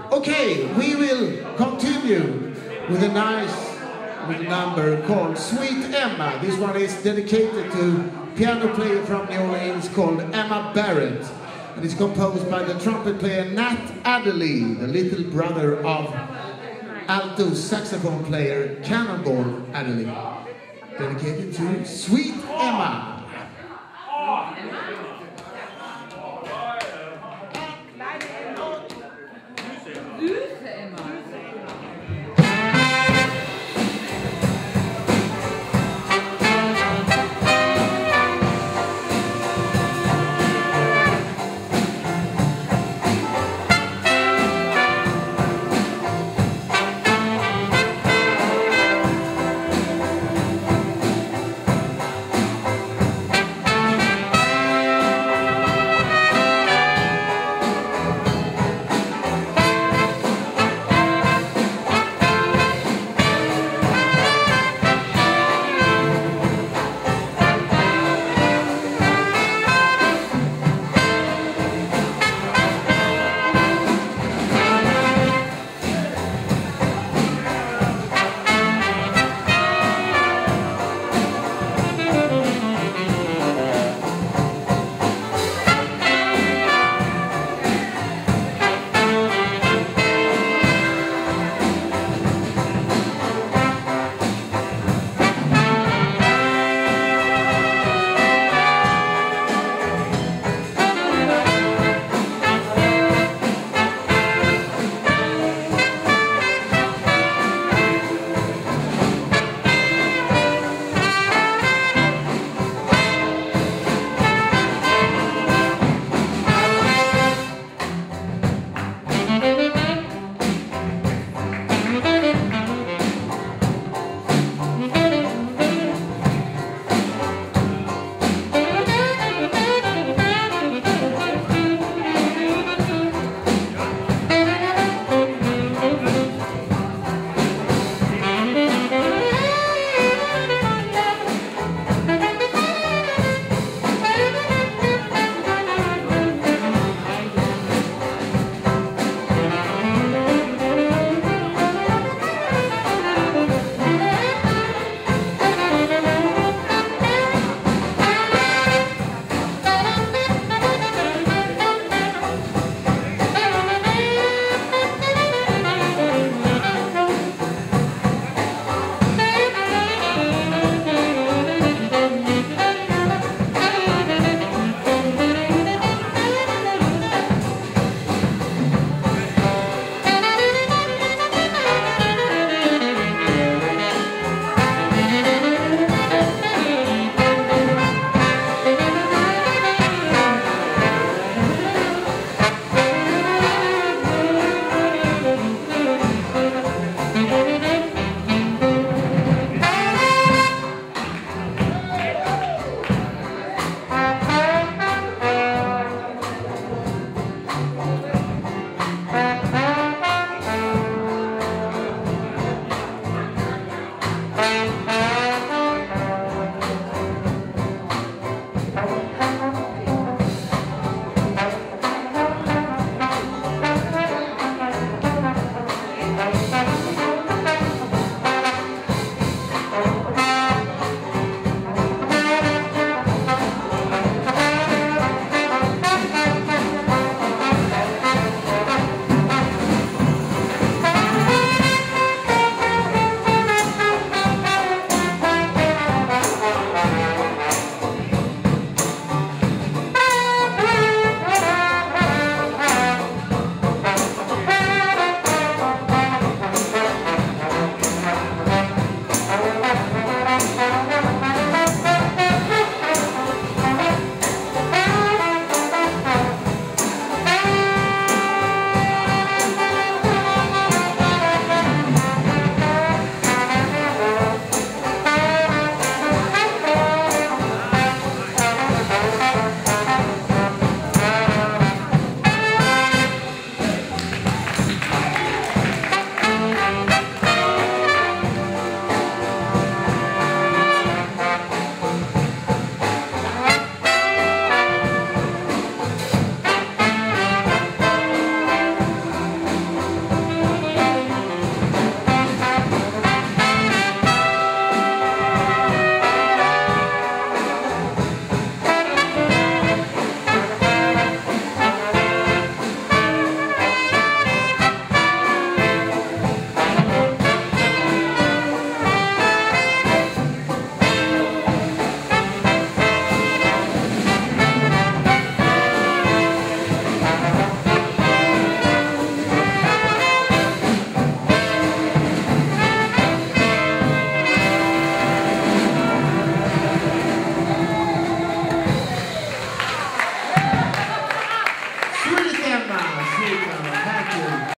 Okay, we will continue with a nice number called Sweet Emma. This one is dedicated to piano player from New Orleans called Emma Barrett. And it's composed by the trumpet player Nat Adderley, the little brother of alto saxophone player Cannonball Adderley. Dedicated to Sweet Emma.